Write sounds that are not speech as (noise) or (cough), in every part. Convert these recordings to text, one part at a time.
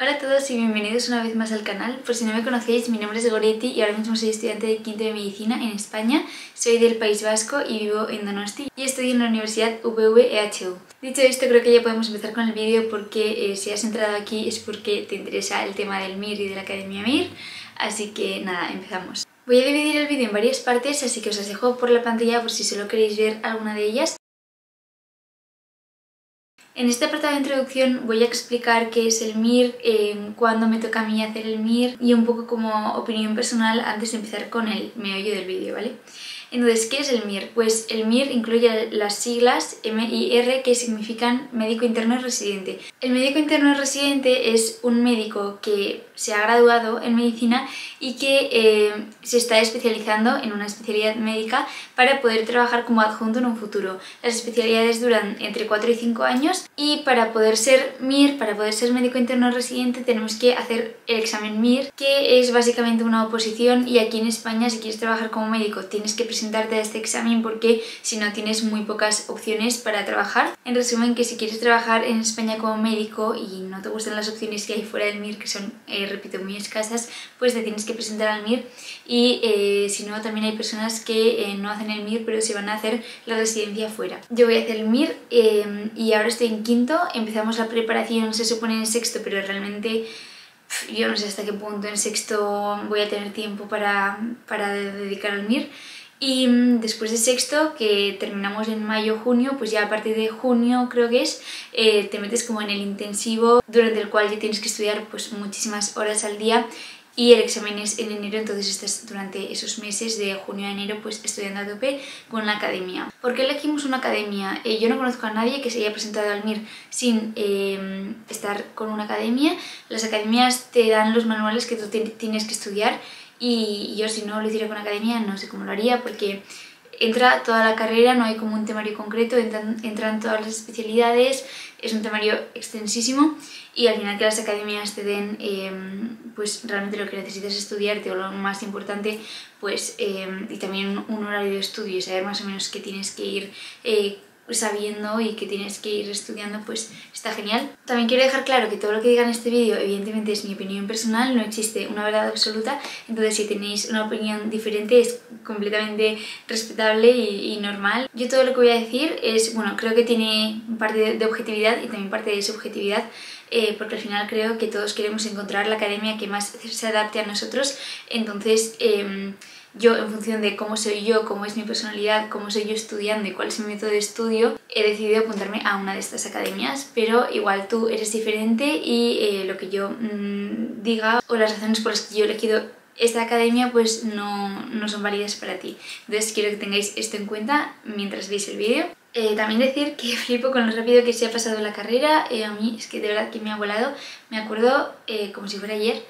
Hola a todos y bienvenidos una vez más al canal. Por si no me conocéis, mi nombre es Goretti y ahora mismo soy estudiante de quinto de medicina en España. Soy del País Vasco y vivo en Donosti y estudio en la Universidad VVEHU. Dicho esto, creo que ya podemos empezar con el vídeo porque eh, si has entrado aquí es porque te interesa el tema del MIR y de la Academia MIR. Así que nada, empezamos. Voy a dividir el vídeo en varias partes, así que os las dejo por la pantalla por si solo queréis ver alguna de ellas. En este apartado de introducción voy a explicar qué es el MIR, eh, cuándo me toca a mí hacer el MIR y un poco como opinión personal antes de empezar con el meollo del vídeo, ¿vale? Entonces, ¿qué es el MIR? Pues el MIR incluye las siglas MIR que significan médico interno residente. El médico interno residente es un médico que se ha graduado en medicina y que eh, se está especializando en una especialidad médica para poder trabajar como adjunto en un futuro. Las especialidades duran entre 4 y 5 años y para poder ser MIR, para poder ser médico interno residente tenemos que hacer el examen MIR que es básicamente una oposición y aquí en España si quieres trabajar como médico tienes que presentarte a este examen porque si no tienes muy pocas opciones para trabajar. En resumen que si quieres trabajar en España como médico y no te gustan las opciones que hay fuera del MIR que son eh, repito, muy escasas, pues te tienes que presentar al MIR y eh, si no, también hay personas que eh, no hacen el MIR pero se van a hacer la residencia fuera. Yo voy a hacer el MIR em, y ahora estoy en quinto, empezamos la preparación, se supone en sexto, pero realmente yo no sé hasta qué punto en sexto voy a tener tiempo para, para dedicar al MIR. Y mm, después de sexto, que terminamos en mayo-junio, pues ya a partir de junio creo que es, eh, te metes como en el intensivo durante el cual ya tienes que estudiar pues muchísimas horas al día y el examen es en enero, entonces estás durante esos meses de junio a enero pues estudiando a tope con la academia. ¿Por qué elegimos una academia? Eh, yo no conozco a nadie que se haya presentado al MIR sin eh, estar con una academia. Las academias te dan los manuales que tú tienes que estudiar y yo si no lo hiciera con academia no sé cómo lo haría porque entra toda la carrera, no hay como un temario concreto, entran, entran todas las especialidades, es un temario extensísimo y al final que las academias te den em, pues realmente lo que necesitas estudiarte o lo más importante pues em, y también un horario de estudio y saber más o menos qué tienes que ir eh, sabiendo y que tienes que ir estudiando, pues está genial. También quiero dejar claro que todo lo que diga en este vídeo evidentemente es mi opinión personal, no existe una verdad absoluta, entonces si tenéis una opinión diferente es completamente respetable y, normal. Yo todo lo que voy a decir es, bueno, creo que tiene parte de objetividad y también parte de subjetividad, eh, porque al final creo que todos queremos encontrar la academia que más se adapte a nosotros, entonces... Em, yo en función de cómo soy yo, cómo es mi personalidad, cómo soy yo estudiando y cuál es mi método de estudio, he decidido apuntarme a una de estas academias, pero igual tú eres diferente y eh, lo que yo mmm, diga o las razones por las que yo elegido esta academia pues no, no, son válidas para ti. Entonces quiero que tengáis esto en cuenta mientras veis el vídeo. Eh, también decir que (laughs) flipo con lo rápido que se ha pasado la carrera, eh, a mí es que de verdad que me ha volado, me acuerdo como si fuera ayer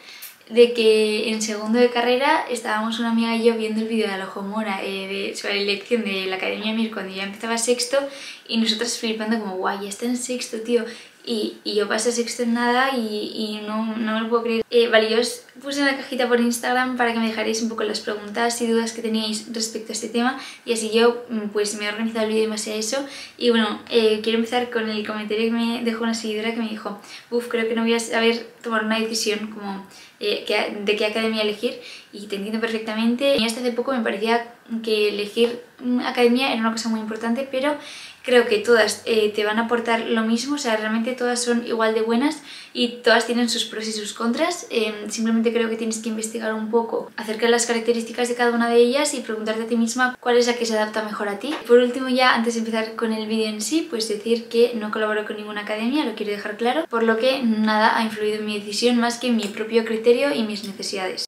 de que en segundo de carrera estábamos una amiga y yo viendo el vídeo de Alojomora eh, de, sobre la elección de la Academia MIR cuando ya empezaba sexto y nosotras flipando como guay, está en sexto, tío. Y, y yo pasé sexto en nada y, y no, no, me lo puedo creer. Eh, vale, yo os puse en la cajita por Instagram para que me dejarais un poco las preguntas y dudas que teníais respecto a este tema y así yo mm, pues me he organizado el vídeo en base a eso. Y bueno, eh, quiero empezar con el comentario que me dejó una seguidora que me dijo uff, creo que no voy a saber tomar una decisión como eh, de qué academia elegir y te entiendo perfectamente. Y hasta hace poco me parecía que elegir academia era una cosa muy importante, pero creo que todas eh, te van a aportar lo mismo, o sea, realmente todas son igual de buenas y todas tienen sus pros y sus contras. Em, simplemente creo que tienes que investigar un poco acerca de las características de cada una de ellas y preguntarte a ti misma cuál es la que se adapta mejor a ti. Por último ya, antes de empezar con el vídeo en sí, pues decir que no colaboro con ninguna academia, lo quiero dejar claro, por lo que nada ha influido en mi decisión más que mi propio criterio y mis necesidades.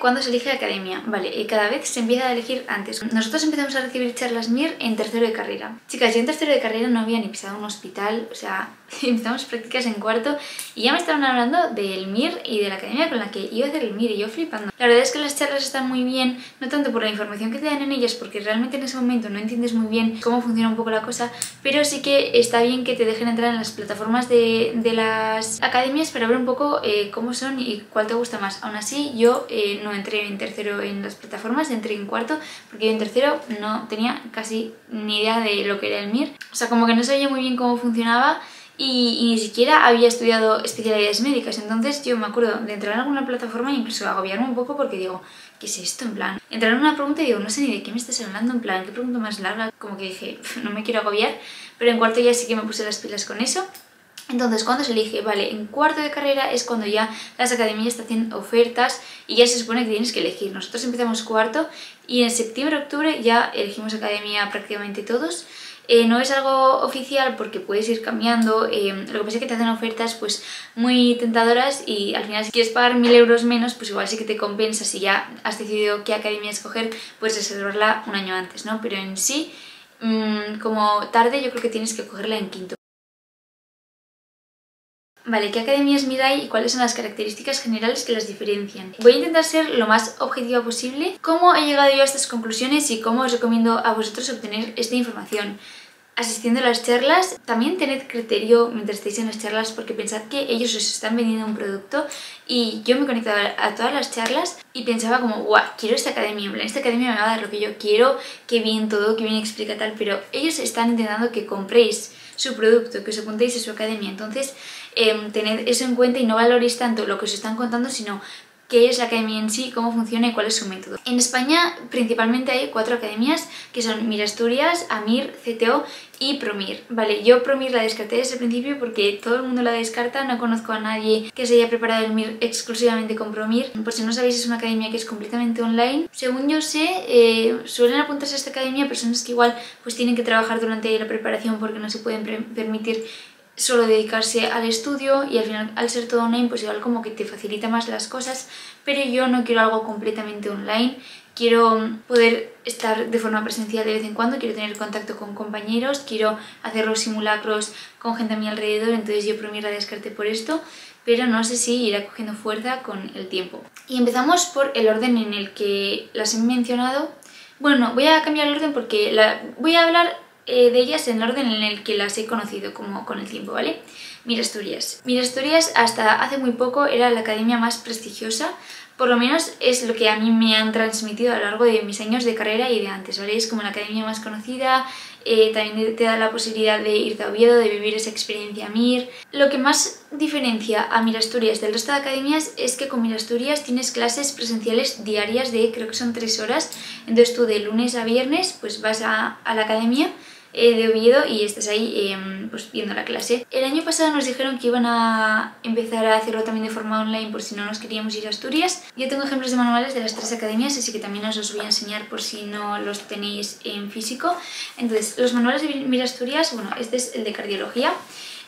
¿Cuándo se elige academia? Vale, y cada vez se empieza a elegir antes. Nosotros empezamos a recibir charlas MIR en tercero de carrera. Chicas, yo en tercero de carrera no había ni pisado un hospital, o sea, (laughs) empezamos prácticas en cuarto y ya me estaban hablando del MIR y de la academia con la que iba a hacer el MIR y yo flipando. La verdad es que las charlas están muy bien, no tanto por la información que te dan en ellas, porque realmente en ese momento no entiendes muy bien cómo funciona un poco la cosa, pero sí que está bien que te dejen entrar en las plataformas de, de las academias para ver un poco eh, cómo son y cuál te gusta más. Aún así, yo eh, no entré en tercero en las plataformas, entré en cuarto, porque yo en tercero no tenía casi ni idea de lo que era el MIR. O sea, como que no sabía muy bien cómo funcionaba y, y, ni siquiera había estudiado especialidades médicas. Entonces yo me acuerdo de entrar en alguna plataforma e incluso agobiarme un poco porque digo, ¿qué es esto? En plan, entrar en una pregunta y digo, no sé ni de qué me estás hablando, en plan, ¿qué pregunta más larga? Como que dije, no me quiero agobiar, pero en cuarto ya sí que me puse las pilas con eso. Entonces, cuando se elige, vale, en cuarto de carrera es cuando ya las academias te hacen ofertas y ya se supone que tienes que elegir. Nosotros empezamos cuarto y en septiembre-octubre ya elegimos academia prácticamente todos. Eh, no es algo oficial porque puedes ir cambiando, eh, lo que pasa es que te hacen ofertas pues muy tentadoras y al final si quieres pagar mil euros menos pues igual sí que te compensa si ya has decidido qué academia escoger puedes reservarla un año antes, ¿no? Pero en sí, mmm, como tarde yo creo que tienes que cogerla en quinto. Vale, ¿qué academias miráis y cuáles son las características generales que las diferencian? Voy a intentar ser lo más objetiva posible. ¿Cómo he llegado yo a estas conclusiones y cómo os recomiendo a vosotros obtener esta información? Asistiendo a las charlas, también tened criterio mientras estéis en las charlas porque pensad que ellos os están vendiendo un producto y yo me conectaba a todas las charlas y pensaba como, guau, quiero esta academia, en esta academia me va a dar lo que yo quiero, que bien todo, que bien explica tal, pero ellos están intentando que compréis su producto, que os apuntéis a su academia, entonces eh, tened eso en cuenta y no valoréis tanto lo que os están contando, sino qué es la academia en sí, cómo funciona y cuál es su método. En España principalmente hay cuatro academias que son Mirasturias, Amir, CTO y Promir. Vale, yo Promir la descarté desde el principio porque todo el mundo la descarta, no conozco a nadie que se haya preparado el MIR exclusivamente con Promir. Por si no sabéis es una academia que es completamente online. Según yo sé, eh, suelen apuntarse a esta academia personas que igual pues tienen que trabajar durante la preparación porque no se pueden permitir solo dedicarse al estudio y al final al ser todo online pues igual como que te facilita más las cosas pero yo no quiero algo completamente online quiero poder estar de forma presencial de vez en cuando, quiero tener contacto con compañeros, quiero hacer los simulacros con gente a mi alrededor, entonces yo primero la descarte por esto, pero no sé si irá cogiendo fuerza con el tiempo. Y empezamos por el orden en el que las he mencionado. Bueno, voy a cambiar el orden porque la... voy a hablar eh, de ellas en el orden en el que las he conocido como con el tiempo, ¿vale? Mira Asturias. Mira Asturias hasta hace muy poco era la academia más prestigiosa, por lo menos es lo que a mí me han transmitido a lo largo de mis años de carrera y de antes, ¿vale? Es como la academia más conocida, eh, también te da la posibilidad de irte a Oviedo, de vivir esa experiencia MIR. Lo que más diferencia a Mirasturias del resto de academias es que con Mirasturias tienes clases presenciales diarias de creo que son tres horas, entonces tú de lunes a viernes pues vas a, a la academia eh, de Oviedo y estás ahí em, pues viendo la clase. El año pasado nos dijeron que iban a empezar a hacerlo también de forma online por si no nos queríamos ir a Asturias. Yo tengo ejemplos de manuales de las tres academias, así que también os los voy a enseñar por si no los tenéis en físico. Entonces, los manuales de Mira Asturias, bueno, este es el de cardiología.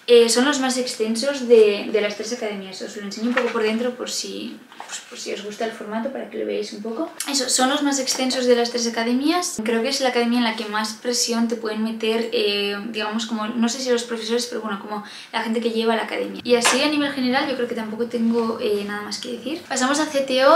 Eh, son los más extensos de, las tres academias. Os lo enseño un poco por dentro por si, pues, por si os gusta el formato para que lo veáis un poco. Eso, son los más extensos de las tres academias. Creo que es la academia en la que más presión te pueden meter, eh, digamos, como, no sé si los profesores, pero bueno, como la gente que lleva la academia. Y así a nivel general yo creo que tampoco tengo eh, nada más que decir. Pasamos a CTO.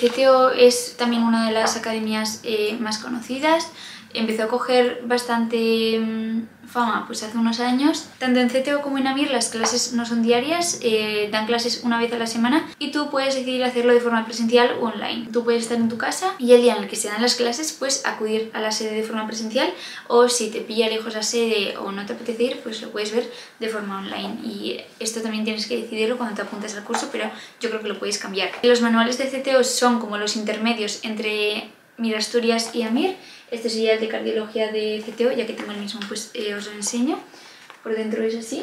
CTO es también una de las academias más conocidas empezó a coger bastante mm, fama pues hace unos años. Tanto en CTO como en AMIR las clases no son diarias, eh, dan clases una vez a la semana y tú puedes decidir hacerlo de forma presencial o online. Tú puedes estar en tu casa y el día en el que se dan las clases pues acudir a la sede de forma presencial o si te pilla lejos la sede o no te apetece ir pues lo puedes ver de forma online y esto también tienes que decidirlo cuando te apuntas al curso pero yo creo que lo puedes cambiar. Los manuales de CTO son como los intermedios entre Mir Asturias y Amir este sería el de cardiología de CTO, ya que tengo el mismo, pues eh, os lo enseño. Por dentro es así.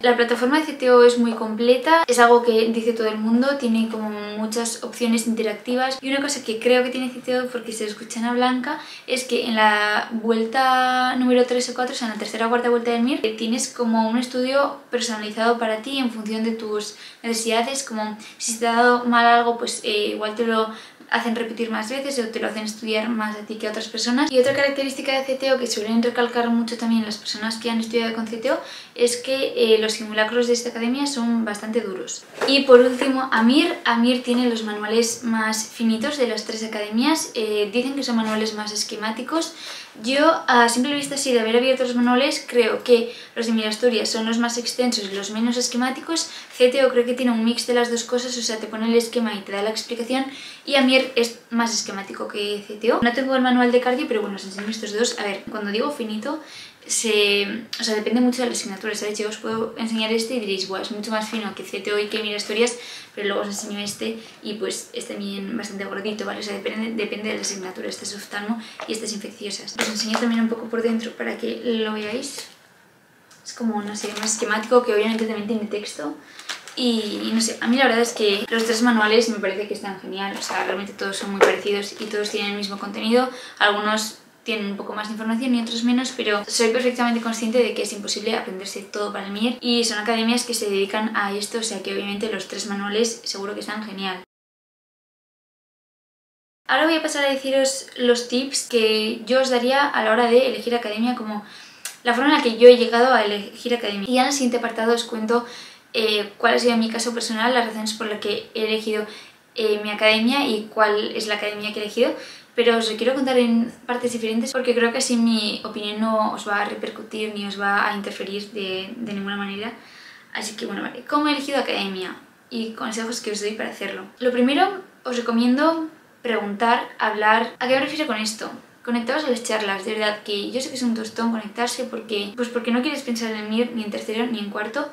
La plataforma de CTO es muy completa, es algo que dice todo el mundo, tiene como muchas opciones interactivas y una cosa que creo que tiene CTO porque se escucha en Blanca es que en la vuelta número 3 o 4, o sea en la tercera o cuarta vuelta del MIR, tienes como un estudio personalizado para ti en función de tus necesidades, como si te ha dado mal algo pues eh, igual te lo hacen repetir más veces o te lo hacen estudiar más a ti que a otras personas. Y otra característica de CTO que suelen recalcar mucho también las personas que han estudiado con CTO es que eh, los simulacros de esta academia son bastante duros. Y por último, Amir. Amir tiene los manuales más finitos de las tres academias. Eh, dicen que son manuales más esquemáticos. Yo, a simple vista así de haber abierto los manuales, creo que los de Mirasturias son los más extensos y los menos esquemáticos. CTO creo que tiene un mix de las dos cosas, o sea, te pone el esquema y te da la explicación. Y Amir Es más esquemático que CTO. No tengo el manual de cardio, pero bueno, os enseño estos dos. A ver, cuando digo finito, se, o sea, depende mucho de la asignatura, ¿sabes? Yo os puedo enseñar este y diréis, bueno, es mucho más fino que CTO y que Mira Historias, pero luego os enseño este y pues es también bastante gordito, ¿vale? O sea, depende, depende de la asignatura, este es oftalmo y estas infecciosas. Os enseño también un poco por dentro para que lo veáis. Es como, no sé, más esquemático que obviamente también tiene texto. Y no sé, a mí la verdad es que los tres manuales me parece que están genial, o sea, realmente todos son muy parecidos y todos tienen el mismo contenido. Algunos tienen un poco más de información y otros menos, pero soy perfectamente consciente de que es imposible aprenderse todo para el MIR y son academias que se dedican a esto, o sea que obviamente los tres manuales seguro que están genial. Ahora voy a pasar a deciros los tips que yo os daría a la hora de elegir academia como la forma en la que yo he llegado a elegir academia. Y en el siguiente apartado os cuento eh, cuál ha sido mi caso personal, las razones por las que he elegido eh, mi academia y cuál es la academia que he elegido pero os lo quiero contar en partes diferentes porque creo que así mi opinión no os va a repercutir ni os va a interferir de, de ninguna manera. Así que bueno, vale, ¿cómo he elegido academia? Y consejos que os doy para hacerlo. Lo primero, os recomiendo preguntar, hablar... ¿A qué me refiero con esto? Conectaros a las charlas, de verdad que yo sé que es un tostón conectarse porque, pues porque no quieres pensar en MIR ni en tercero ni en cuarto,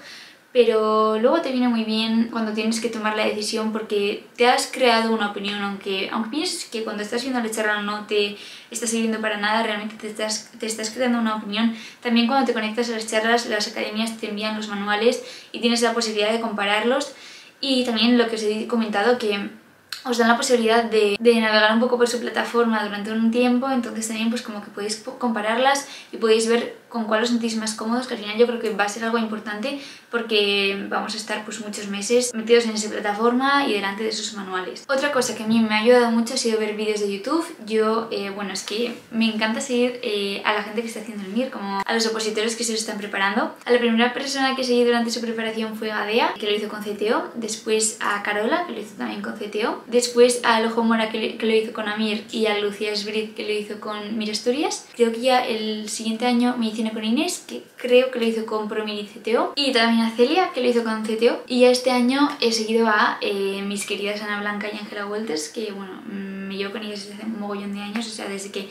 pero luego te viene muy bien cuando tienes que tomar la decisión porque te has creado una opinión, aunque, aunque pienses que cuando estás viendo la charla no te está sirviendo para nada, realmente te estás, te estás creando una opinión. También cuando te conectas a las charlas, las academias te envían los manuales y tienes la posibilidad de compararlos y también lo que os he comentado que os dan la posibilidad de, de, navegar un poco por su plataforma durante un tiempo, entonces también pues como que podéis compararlas y podéis ver con cuál os sentís más cómodos, que al final yo creo que va a ser algo importante porque vamos a estar pues muchos meses metidos en esa plataforma y delante de sus manuales. Otra cosa que a mí me ha ayudado mucho ha sido ver vídeos de YouTube. Yo, eh, bueno, es que me encanta seguir eh, a la gente que está haciendo el MIR, como a los opositores que se lo están preparando. A la primera persona que seguí durante su preparación fue Gadea, que lo hizo con CTO, después a Carola, que lo hizo también con CTO, después a Ojo Mora, que, lo hizo con Amir, y a Lucía Sbrit, que lo hizo con Mir Asturias. Creo que ya el siguiente año me hice con Inés, que creo que lo hizo con Promini CTO, y también a Celia, que lo hizo con CTO. Y ya este año he seguido a eh, mis queridas Ana Blanca y Ángela Walters, que bueno, mm, me llevo con ellas desde hace un mogollón de años, o sea, desde que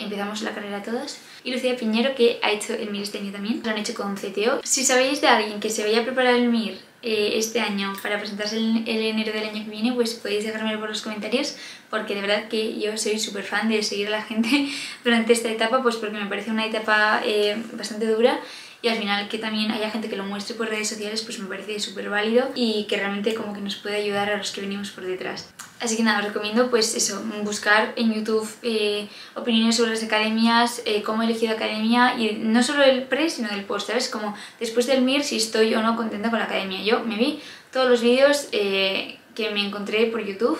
empezamos la carrera todas. Y Lucía Piñero, que ha hecho el MIR este año también, lo han hecho con CTO. Si sabéis de alguien que se vaya a preparar el MIR eh, este año para presentarse el, el, enero del año que viene, pues podéis dejármelo por los comentarios porque de verdad que yo soy súper fan de seguir a la gente (laughs) durante esta etapa, pues porque me parece una etapa eh, bastante dura y al final que también haya gente que lo muestre por redes sociales pues me parece súper válido y que realmente como que nos puede ayudar a los que venimos por detrás. Así que nada, os recomiendo pues eso, buscar en YouTube eh, opiniones sobre las academias, eh, cómo he elegido academia y no solo el pre sino del post, ¿sabes? Como después del MIR si estoy o no contenta con la academia. Yo me vi todos los vídeos eh, que me encontré por YouTube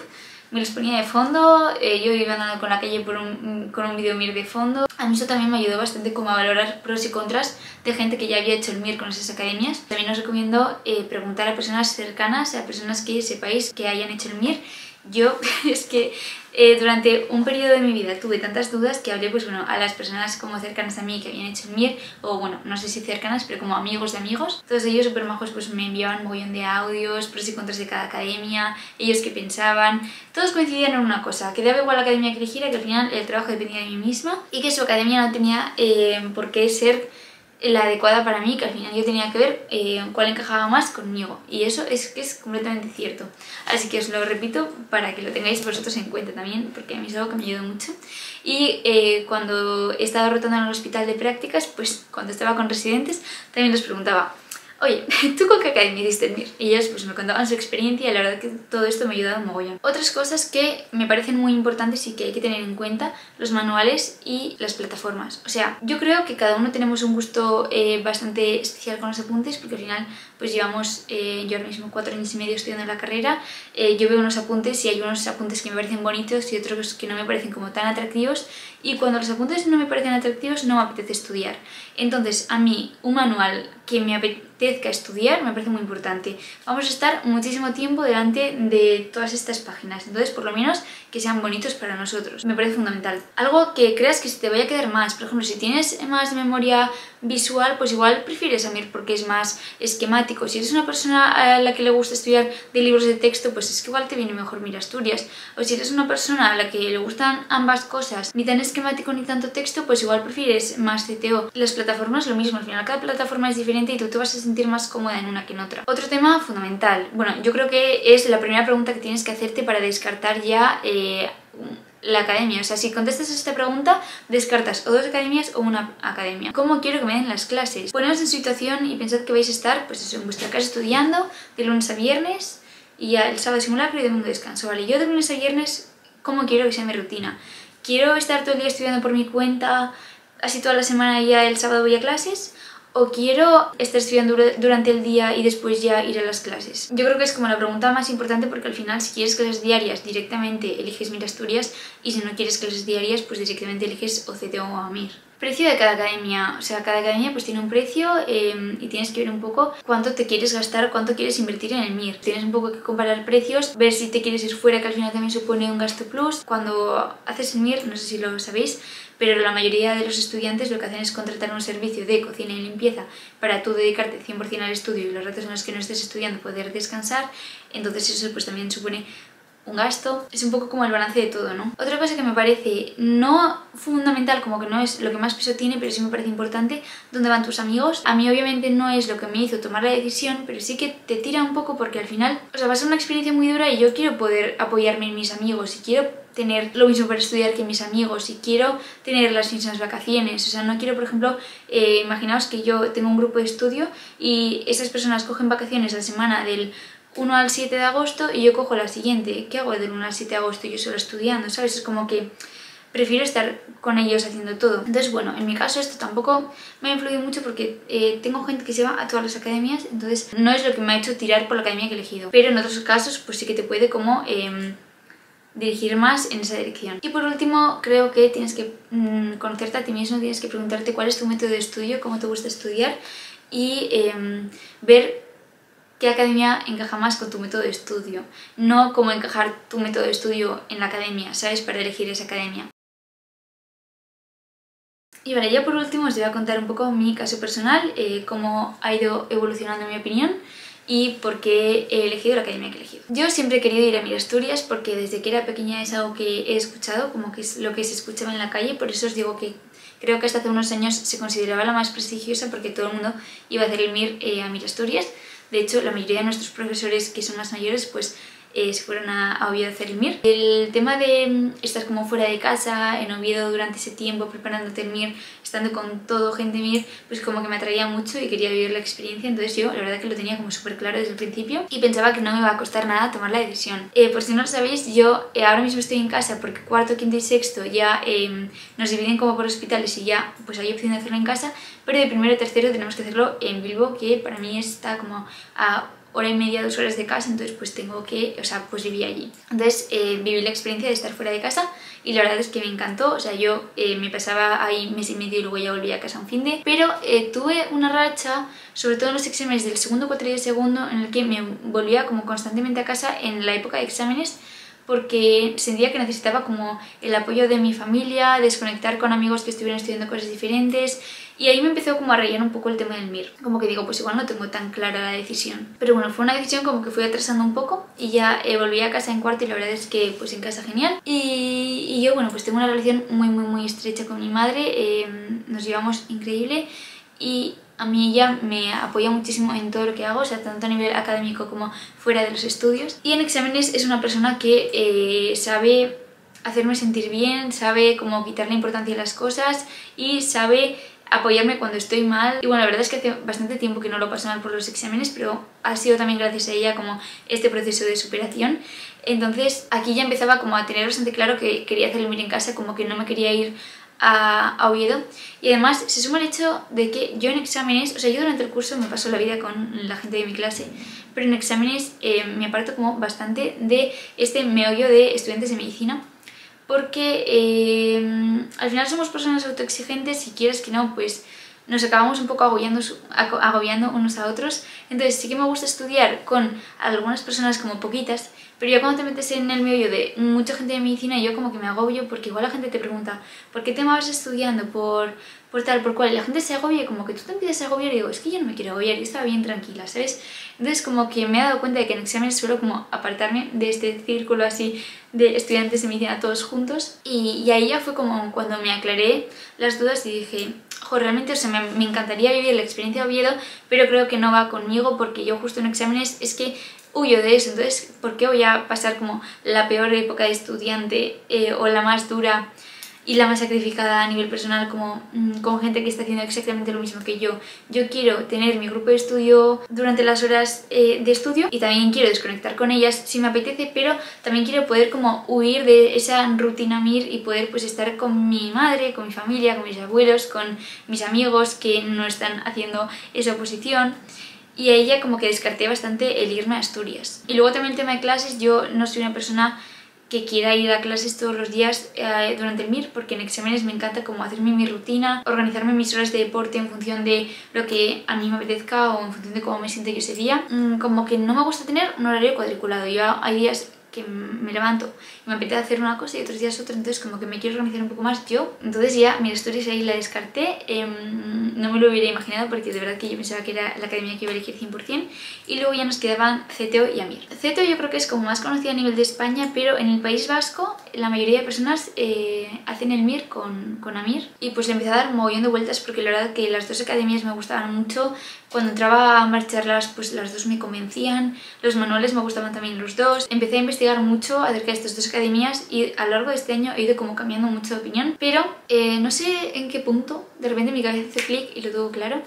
me los ponía de fondo, eh, yo iba andando con la calle por un, con un video MIR de fondo. A mí eso también me ayudó bastante como a valorar pros y contras de gente que ya había hecho el MIR con esas academias. También os recomiendo eh, preguntar a personas cercanas, a personas que sepáis que hayan hecho el MIR. Yo (laughs) es que eh, durante un periodo de mi vida tuve tantas dudas que hablé pues bueno a las personas como cercanas a mí que habían hecho el MIR o bueno, no sé si cercanas pero como amigos de amigos. Todos ellos súper majos pues me enviaban un mogollón de audios, pros y contras de cada academia ellos que pensaban, todos coincidían en una cosa que daba igual la academia que eligiera que al final el trabajo dependía de mí misma y que su academia no tenía eh, por qué ser la adecuada para mí, que al final yo tenía que ver eh, cuál encajaba más conmigo. Y eso es que es completamente cierto. Así que os lo repito para que lo tengáis vosotros en cuenta también, porque a mí es algo que me ayudó mucho. Y eh, cuando he estado rotando en el hospital de prácticas, pues cuando estaba con residentes, también les preguntaba, oye, (laughs) ¿tú con qué academia hiciste el MIR? Y ellos pues me contaban su experiencia y la verdad que todo esto me ha ayudado mogollón. Otras cosas que me parecen muy importantes y que hay que tener en cuenta, los manuales y las plataformas. O sea, yo creo que cada uno tenemos un gusto eh, bastante especial con los apuntes porque al final pues llevamos eh, yo ahora mismo cuatro años y medio estudiando la carrera, eh, yo veo unos apuntes y hay unos apuntes que me parecen bonitos y otros que no me parecen como tan atractivos y cuando los apuntes no me parecen atractivos no me apetece estudiar. Entonces a mí un manual que me apetezca estudiar me parece muy importante. Vamos a estar muchísimo tiempo delante de todas estas páginas, entonces por lo menos que sean bonitos para nosotros. Me parece fundamental. Algo que creas que se te vaya a quedar más, por ejemplo, si tienes más memoria visual, pues igual prefieres a porque es más esquemático. Si eres una persona a la que le gusta estudiar de libros de texto, pues es que igual te viene mejor Mir Asturias. O si eres una persona a la que le gustan ambas cosas, ni tan esquemático ni tanto texto, pues igual prefieres más CTO. Las plataformas lo mismo, al final cada plataforma es diferente y tú te vas a sentir más cómoda en una que en otra. Otro tema fundamental, bueno, yo creo que es la primera pregunta que tienes que hacerte para descartar ya eh, la academia. O sea, si contestas a esta pregunta, descartas o dos academias o una academia. ¿Cómo quiero que me den las clases? Poneros en situación y pensad que vais a estar, pues eso, en vuestra casa estudiando de lunes a viernes y el sábado simulacro y domingo descanso. Vale, yo de lunes a viernes, ¿cómo quiero que sea mi rutina? ¿Quiero estar todo el día estudiando por mi cuenta, así toda la semana y ya el sábado voy a clases? o quiero estar estudiando durante el día y después ya ir a las clases? Yo creo que es como la pregunta más importante porque al final si quieres clases diarias directamente eliges Mir Asturias y si no quieres clases diarias pues directamente eliges OCTO o AMIR. Precio de cada academia, o sea, cada academia pues tiene un precio em, y tienes que ver un poco cuánto te quieres gastar, cuánto quieres invertir en el MIR. Tienes un poco que comparar precios, ver si te quieres ir fuera, que al final también supone un gasto plus. Cuando haces el MIR, no sé si lo sabéis, pero la mayoría de los estudiantes lo que hacen es contratar un servicio de cocina y limpieza para tú dedicarte 100% al estudio y los ratos en los que no estés estudiando poder descansar, entonces eso pues también supone un gasto, es un poco como el balance de todo, ¿no? Otra cosa que me parece no fundamental, como que no es lo que más peso tiene, pero sí me parece importante, ¿dónde van tus amigos? A mí obviamente no es lo que me hizo tomar la decisión, pero sí que te tira un poco porque al final, o sea, va a ser una experiencia muy dura y yo quiero poder apoyarme en mis amigos y quiero tener lo mismo para estudiar que mis amigos y quiero tener las mismas vacaciones. O sea, no quiero, por ejemplo, eh, imaginaos que yo tengo un grupo de estudio y esas personas cogen vacaciones la semana del 1 al 7 de agosto y yo cojo la siguiente. ¿Qué hago del 1 al 7 de agosto yo solo estudiando? ¿Sabes? Es como que prefiero estar con ellos haciendo todo. Entonces, bueno, en mi caso esto tampoco me ha influido mucho porque eh, tengo gente que se va a todas las academias, entonces no es lo que me ha hecho tirar por la academia que he elegido. Pero en otros casos, pues sí que te puede como... Em, dirigir más en esa dirección. Y por último, creo que tienes que mm, conocerte a ti mismo, tienes que preguntarte cuál es tu método de estudio, cómo te gusta estudiar y em, ver qué academia encaja más con tu método de estudio, no cómo encajar tu método de estudio en la academia, ¿sabes? Para elegir esa academia. Y vale, ya por último os voy a contar un poco mi caso personal, eh, cómo ha ido evolucionando mi opinión y por qué he elegido la academia que he elegido. Yo siempre he querido ir a Asturias porque desde que era pequeña es algo que he escuchado, como que es lo que se escuchaba en la calle, por eso os digo que creo que hasta hace unos años se consideraba la más prestigiosa porque todo el mundo iba a hacer el MIR eh, a Asturias. De hecho, la mayoría de nuestros profesores que son más mayores, pues eh, se fueron a, Oviedo a hacer el MIR. El tema de mm, estar como fuera de casa, en Oviedo durante ese tiempo, preparándote el MIR, estando con todo gente MIR, pues como que me atraía mucho y quería vivir la experiencia, entonces yo la verdad que lo tenía como súper claro desde el principio y pensaba que no me iba a costar nada tomar la decisión. Eh, por si no lo sabéis, yo eh, ahora mismo estoy en casa porque cuarto, quinto y sexto ya em, nos dividen como por hospitales y ya pues hay opción de hacerlo en casa, pero de primero y tercero tenemos que hacerlo en Bilbo, que para mí está como a hora y media, dos horas de casa, entonces pues tengo que, o sea, pues viví allí. Entonces eh, viví la experiencia de estar fuera de casa y la verdad es que me encantó, o sea, yo eh, me pasaba ahí mes y medio y luego ya volvía a casa un fin de, pero eh, tuve una racha, sobre todo en los exámenes del segundo cuatrimestre de segundo, en el que me volvía como constantemente a casa en la época de exámenes porque sentía que necesitaba como el apoyo de mi familia, desconectar con amigos que estuvieran estudiando cosas diferentes y ahí me empezó como a rayar un poco el tema del MIR. Como que digo, pues igual no tengo tan clara la decisión. Pero bueno, fue una decisión como que fui atrasando un poco y ya eh, volví a casa en cuarto y la verdad es que pues en casa genial. Y, y yo, bueno, pues tengo una relación muy, muy, muy estrecha con mi madre. Eh, nos llevamos increíble y a mí ella me apoya muchísimo en todo lo que hago, o sea, tanto a nivel académico como fuera de los estudios. Y en exámenes es una persona que eh, sabe hacerme sentir bien, sabe cómo quitarle importancia a las cosas y sabe apoyarme cuando estoy mal. Y bueno, la verdad es que hace bastante tiempo que no lo paso mal por los exámenes, pero ha sido también gracias a ella como este proceso de superación. Entonces aquí ya empezaba como a tener bastante claro que quería hacer el en casa, como que no me quería ir a, a, Oviedo. Y además se suma el hecho de que yo en exámenes, o sea, yo durante el curso me paso la vida con la gente de mi clase, pero en exámenes eh, me aparto como bastante de este meollo de estudiantes de medicina porque eh, al final somos personas autoexigentes y quieres que no, pues nos acabamos un poco agobiando, agobiando unos a otros. Entonces sí que me gusta estudiar con algunas personas como poquitas, pero ya cuando te metes en el medio de mucha gente de medicina, yo como que me agobio porque igual la gente te pregunta ¿por qué te vas estudiando? ¿Por, por tal, por cual? Y la gente se agobia como que tú te empiezas a agobiar y digo, es que yo no me quiero agobiar y estaba bien tranquila, ¿sabes? Entonces como que me he dado cuenta de que en exámenes suelo como apartarme de este círculo así de estudiantes de medicina todos juntos y, y ahí ya fue como cuando me aclaré las dudas y dije, jo, realmente o sea, me, me encantaría vivir la experiencia de Oviedo, pero creo que no va conmigo porque yo justo en exámenes es que huyo de eso, entonces ¿por qué voy a pasar como la peor época de estudiante eh, o la más dura y la más sacrificada a nivel personal como mm, con gente que está haciendo exactamente lo mismo que yo. Yo quiero tener mi grupo de estudio durante las horas eh, de estudio y también quiero desconectar con ellas si me apetece, pero también quiero poder como huir de esa rutina MIR y poder pues estar con mi madre, con mi familia, con mis abuelos, con mis amigos que no están haciendo esa oposición y a ella como que descarté bastante el irme a Asturias. Y luego también el tema de clases, yo no soy una persona que quiera ir a clases todos los días eh, durante el MIR porque en exámenes me encanta como hacerme mi rutina, organizarme mis horas de deporte en función de lo que a mí me apetezca o en función de cómo me siento yo ese día. Mm, como que no me gusta tener un horario cuadriculado. Yo hay días que me levanto me apetece hacer una cosa y otros días otra, entonces como que me quiero organizar un poco más yo. Entonces ya mi stories ahí la descarté, em, no me lo hubiera imaginado porque de verdad que yo pensaba que era la academia que iba a elegir 100% y luego ya nos quedaban CTO y Amir. CTO yo creo que es como más conocida a nivel de España, pero en el País Vasco la mayoría de personas eh, hacen el MIR con, con Amir y pues le empecé a dar un mogollón de vueltas porque la verdad que las dos academias me gustaban mucho, cuando entraba a marcharlas pues las dos me convencían, los manuales me gustaban también los dos, empecé a investigar mucho acerca de estas dos academias y a lo largo de este año he ido como cambiando mucho de opinión, pero eh, no sé en qué punto, de repente mi cabeza hace clic y lo tengo claro.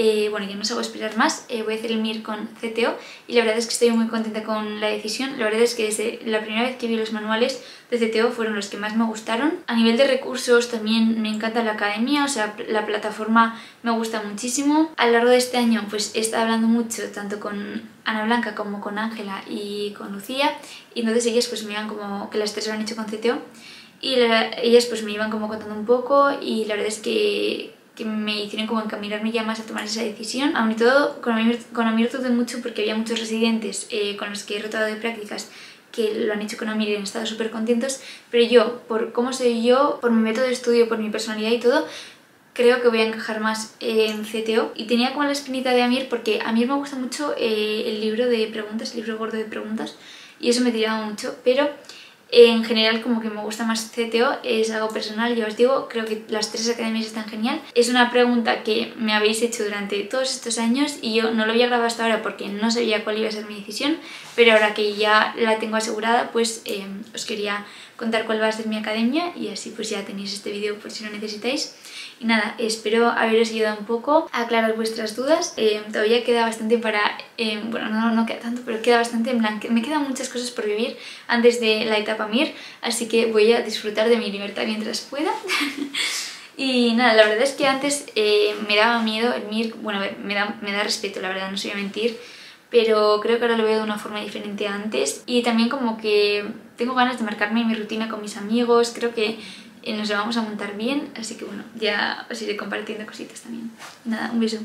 Eh, bueno, ya no os hago esperar más, eh, voy a hacer el MIR con CTO y la verdad es que estoy muy contenta con la decisión. La verdad es que desde la primera vez que vi los manuales de CTO fueron los que más me gustaron. A nivel de recursos también me encanta la academia, o sea, la plataforma me gusta muchísimo. A lo largo de este año pues he estado hablando mucho tanto con Ana Blanca como con Ángela y con Lucía y entonces ellas pues me iban como que las tres lo han hecho con CTO y ellas pues me iban como contando un poco y la verdad es que que me hicieron como encaminarme ya más a tomar esa decisión. Aún y todo, con Amir, con Amir tuve mucho porque había muchos residentes eh, con los que he rotado de prácticas que lo han hecho con Amir y han estado súper contentos, pero yo, por cómo soy yo, por mi método de estudio, por mi personalidad y todo, creo que voy a encajar más en CTO y tenía como la espinita de Amir porque a mí me gusta mucho eh, el libro de preguntas, el libro gordo de preguntas y eso me tiraba mucho, pero en general como que me gusta más CTO, es algo personal, ya os digo, creo que las tres academias están genial. Es una pregunta que me habéis hecho durante todos estos años y yo no lo había grabado hasta ahora porque no sabía cuál iba a ser mi decisión, pero ahora que ya la tengo asegurada, pues eh, os quería contar cuál va a ser mi academia y así pues ya tenéis este vídeo por si lo necesitáis. Y nada, espero haberos ayudado un poco a aclarar vuestras dudas. Eh, todavía queda bastante para... Eh, bueno, no, no queda tanto, pero queda bastante en blanco. Me quedan muchas cosas por vivir antes de la etapa MIR, así que voy a disfrutar de mi libertad mientras pueda. (laughs) Y nada, la verdad es que antes eh, me daba miedo el MIR, bueno, me da, me da respeto, la verdad, no os voy a mentir, pero creo que ahora lo veo de una forma diferente a antes y también como que tengo ganas de marcarme mi rutina con mis amigos, creo que nos lo vamos a montar bien, así que bueno, ya os iré compartiendo cositas también. Nada, un beso.